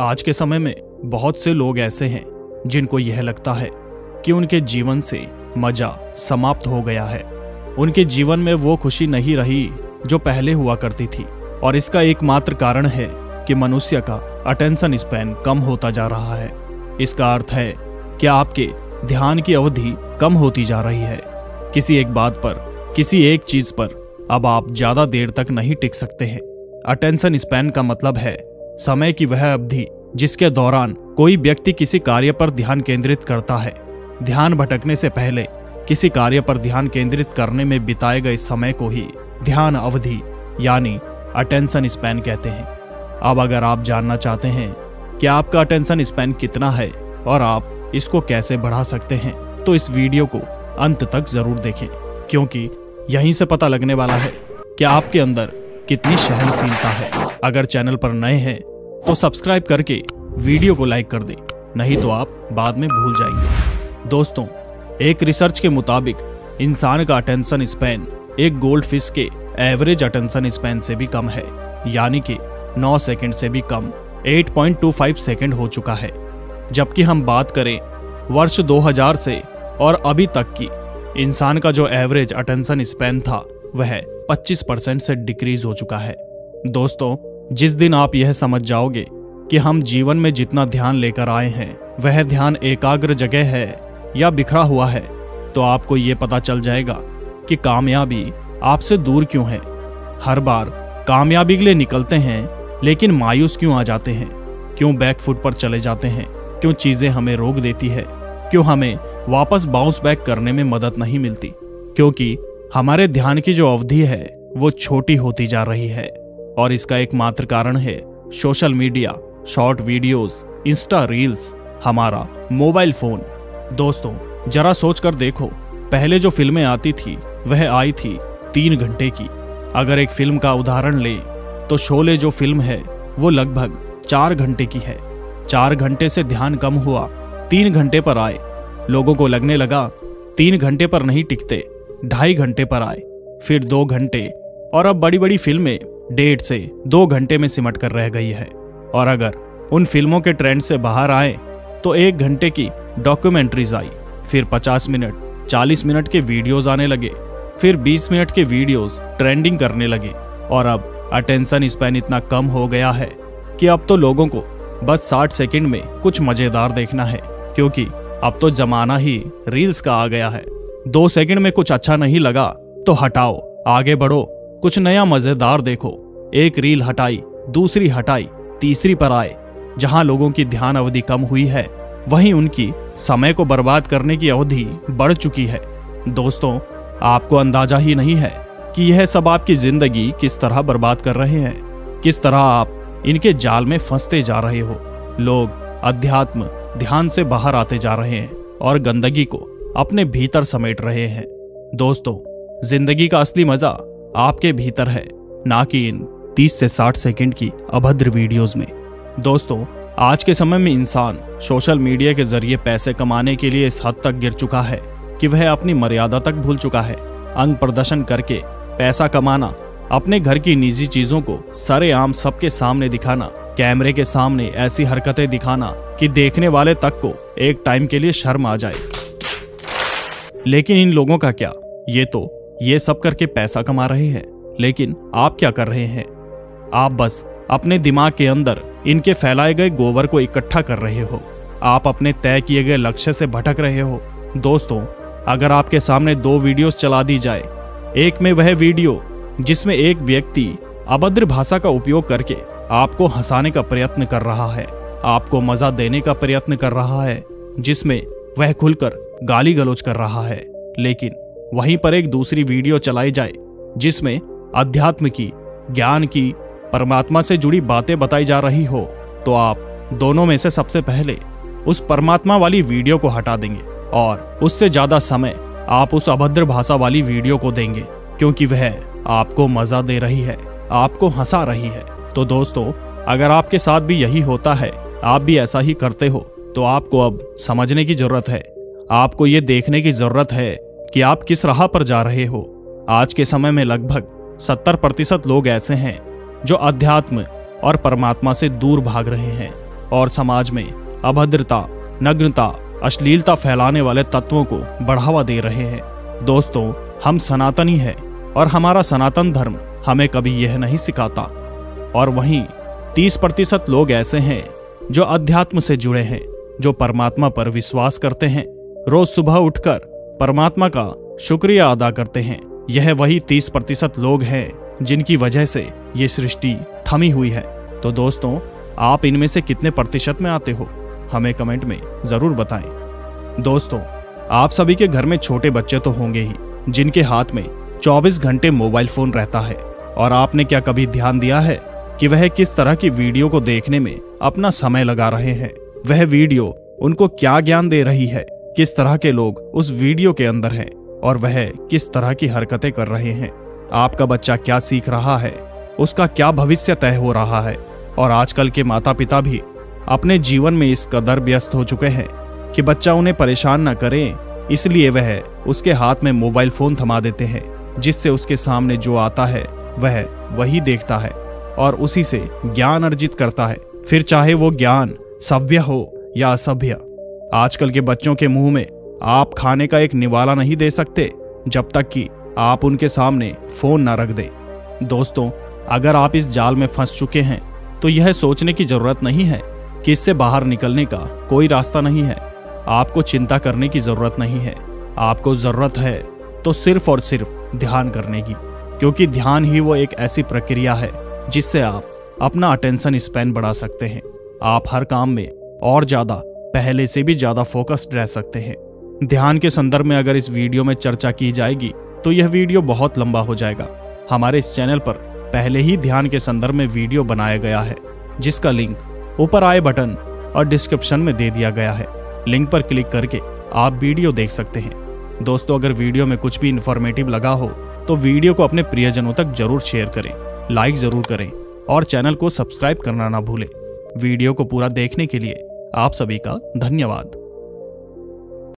आज के समय में बहुत से लोग ऐसे हैं जिनको यह लगता है कि उनके जीवन से मज़ा समाप्त हो गया है। उनके जीवन में वो खुशी नहीं रही जो पहले हुआ करती थी। और इसका एकमात्र कारण है कि मनुष्य का अटेंशन स्पैन कम होता जा रहा है। इसका अर्थ है कि आपके ध्यान की अवधि कम होती जा रही है। किसी एक बात पर, किसी एक चीज़ पर अब आप ज़्यादा देर तक नहीं टिक सकते हैं। अटेंशन स्पैन का मतलब है समय की वह अवधि, जिसके दौरान कोई व्यक्ति किसी कार्य पर ध्यान केंद्रित करता है। ध्यान भटकने से पहले, किसी कार्य पर ध्यान केंद्रित करने में बिताए गए समय को ही ध्यान अवधि, यानी अटेंशन स्पैन कहते हैं। अब अगर आप जानना चाहते हैं, कि आपका अटेंशन स्पैन कितना है और आप इसको कैसे बढ़ा सकते हैं तो इस वीडियो को अंत तक ज़रूर देखें, क्योंकि यहीं से पता लगने वाला है कि आपके अंदर कितनी सहनशीलता है। अगर चैनल पर नए हैं तो सब्सक्राइब करके वीडियो को लाइक कर दें। नहीं तो आप बाद में भूल जाएँगे। दोस्तों, एक रिसर्च के मुताबिक, इंसान का अटेंशन स्पैन एक गोल्ड फ़िश के एवरेज अटेंशन स्पैन से भी कम है। यानी कि 9 सेकंड से भी कम 8.25 सेकंड हो चुका है। जबकि हम बात करें वर्ष 2000 से और अभी तक की, इंसान का जो एवरेज अटेंशन स्पैन था वह 25 परसेंट से डिक्रीज हो चुका है। दोस्तों, जिस दिन आप यह समझ जाओगे कि हम जीवन में जितना ध्यान लेकर आए हैं, वह ध्यान एकाग्र जगह है या बिखरा हुआ है तो आपको ये पता चल जाएगा कि कामयाबी आपसे दूर क्यों है। हर बार कामयाबी के लिए निकलते हैं, लेकिन मायूस क्यों आ जाते हैं? क्यों बैक फुट पर चले जाते हैं? क्यों चीज़ें हमें रोक देती है? क्यों हमें वापस बाउंस बैक करने में मदद नहीं मिलती? क्योंकि हमारे ध्यान की जो अवधि है वो छोटी होती जा रही है। और इसका एकमात्र कारण है social media short videos, insta reels हमारा मोबाइल फ़ोन दोस्तों जरा सोच कर देखो पहले जो फ़िल्में आती थी वह आई थी तीन घंटे की। अगर एक फ़िल्म का उदाहरण लें तो शोले जो फ़िल्म है वो लगभग चार घंटे की है। चार घंटे से ध्यान कम हुआ तीन घंटे पर आए। लोगों को लगने लगा तीन घंटे पर नहीं टिकते। ढाई घंटे पर आए, फिर दो घंटे, और अब बड़ी बड़ी फ़िल्में डेढ़ से दो घंटे में सिमट कर रह गई है। और अगर उन फ़िल्मों के ट्रेंड से बाहर आए तो एक घंटे की डॉक्यूमेंट्रीज आई, फिर 50 मिनट 40 मिनट के वीडियोस आने लगे, फिर 20 मिनट के वीडियोस ट्रेंडिंग करने लगे, और अब अटेंशन स्पैन इतना कम हो गया है कि अब तो लोगों को बस 60 सेकंड में कुछ मज़ेदार देखना है, क्योंकि अब तो जमाना ही रील्स का आ गया है। दो सेकंड में कुछ अच्छा नहीं लगा तो हटाओ, आगे बढ़ो। कुछ नया मज़ेदार देखो। एक रील हटाई, दूसरी हटाई, तीसरी पर आए। जहाँ लोगों की ध्यान अवधि कम हुई है, वहीं उनकी समय को बर्बाद करने की अवधि बढ़ चुकी है। दोस्तों, आपको अंदाज़ा ही नहीं है कि यह सब आपकी ज़िंदगी किस तरह बर्बाद कर रहे हैं। किस तरह आप इनके जाल में फंसते जा रहे हो। लोग अध्यात्म, ध्यान से बाहर आते जा रहे हैं और गंदगी को अपने भीतर समेट रहे हैं। दोस्तों, ज़िंदगी का असली मज़ा आपके भीतर है, ना कि इन 30 से 60 सेकंड की अभद्र वीडियोस में। दोस्तों, आज के समय में इंसान सोशल मीडिया के ज़रिए पैसे कमाने के लिए इस हद तक गिर चुका है कि वह अपनी मर्यादा तक भूल चुका है। अंग प्रदर्शन करके पैसा कमाना, अपने घर की निजी चीज़ों को सरेआम सबके सामने दिखाना, कैमरे के सामने ऐसी हरकतें दिखाना कि देखने वाले तक को एक टाइम के लिए शर्म आ जाए। लेकिन इन लोगों का क्या? ये तो ये सब करके पैसा कमा रहे हैं। लेकिन आप क्या कर रहे हैं? आप बस अपने दिमाग के अंदर इनके फैलाए गए गोबर को इकट्ठा कर रहे हो। आप अपने तय किए गए लक्ष्य से भटक रहे हो। दोस्तों, अगर आपके सामने दो वीडियोस चला दी जाए, एक में वह वीडियो जिसमें एक व्यक्ति अभद्र भाषा का उपयोग करके आपको हंसाने का प्रयत्न कर रहा है, आपको मज़ा देने का प्रयत्न कर रहा है, जिसमें वह खुलकर गाली गलोच कर रहा है। लेकिन वहीं पर एक दूसरी वीडियो चलाई जाए, जिसमें अध्यात्म की, ज्ञान की, परमात्मा से जुड़ी बातें बताई जा रही हो तो आप दोनों में से सबसे पहले उस परमात्मा वाली वीडियो को हटा देंगे और उससे ज़्यादा समय आप उस अभद्र भाषा वाली वीडियो को देंगे, क्योंकि वह आपको मज़ा दे रही है, आपको हंसा रही है। तो दोस्तों, अगर आपके साथ भी यही होता है, आप भी ऐसा ही करते हो तो आपको अब समझने की ज़रूरत है। आपको ये देखने की ज़रूरत है कि आप किस राह पर जा रहे हो। आज के समय में लगभग सत्तर प्रतिशत लोग ऐसे हैं जो अध्यात्म और परमात्मा से दूर भाग रहे हैं और समाज में अभद्रता, नग्नता, अश्लीलता फैलाने वाले तत्वों को बढ़ावा दे रहे हैं। दोस्तों, हम सनातनी हैं और हमारा सनातन धर्म हमें कभी यह नहीं सिखाता। और वहीं तीस प्रतिशत लोग ऐसे हैं जो अध्यात्म से जुड़े हैं, जो परमात्मा पर विश्वास करते हैं। रोज सुबह उठकर परमात्मा का शुक्रिया अदा करते हैं। यह वही तीस प्रतिशत लोग हैं जिनकी वजह से ये सृष्टि थमी हुई है। तो दोस्तों, आप इनमें से कितने प्रतिशत में आते हो? हमें कमेंट में ज़रूर बताएँ। दोस्तों, आप सभी के घर में छोटे बच्चे तो होंगे ही, जिनके हाथ में 24 घंटे मोबाइल फ़ोन रहता है। और आपने क्या कभी ध्यान दिया है कि वह किस तरह की वीडियो को देखने में अपना समय लगा रहे हैं? वह वीडियो उनको क्या ज्ञान दे रही है? किस तरह के लोग उस वीडियो के अंदर हैं और वह किस तरह की हरकतें कर रहे हैं? आपका बच्चा क्या सीख रहा है? उसका क्या भविष्य तय हो रहा है? और आजकल के माता पिता भी अपने जीवन में इस कदर व्यस्त हो चुके हैं कि बच्चा उन्हें परेशान न करे, इसलिए वह उसके हाथ में मोबाइल फ़ोन थमा देते हैं, जिससे उसके सामने जो आता है, वह वही देखता है और उसी से ज्ञान अर्जित करता है। फिर चाहे वो ज्ञान, सभ्य हो या असभ्य आजकल के बच्चों के मुँह में आप खाने का एक निवाला नहीं दे सकते, जब तक कि आप उनके सामने फ़ोन ना रख दे। दोस्तों, अगर आप इस जाल में फंस चुके हैं तो यह सोचने की ज़रूरत नहीं है कि इससे बाहर निकलने का कोई रास्ता नहीं है। आपको चिंता करने की ज़रूरत नहीं है। आपको ज़रूरत है तो सिर्फ़ और सिर्फ़ ध्यान करने की, क्योंकि ध्यान ही वो एक ऐसी प्रक्रिया है जिससे आप अपना अटेंशन स्पेन बढ़ा सकते हैं। आप हर काम में और ज़्यादा पहले से भी ज़्यादा फोकस्ड रह सकते हैं। ध्यान के संदर्भ में अगर इस वीडियो में चर्चा की जाएगी तो यह वीडियो बहुत लंबा हो जाएगा। हमारे इस चैनल पर पहले ही ध्यान के संदर्भ में वीडियो बनाया गया है, जिसका लिंक ऊपर आए बटन और डिस्क्रिप्शन में दे दिया गया है। लिंक पर क्लिक करके आप वीडियो देख सकते हैं। दोस्तों, अगर वीडियो में कुछ भी इंफॉर्मेटिव लगा हो तो वीडियो को अपने प्रियजनों तक ज़रूर शेयर करें लाइक ज़रूर करें और चैनल को सब्सक्राइब करना ना भूलें। वीडियो को पूरा देखने के लिए आप सभी का धन्यवाद।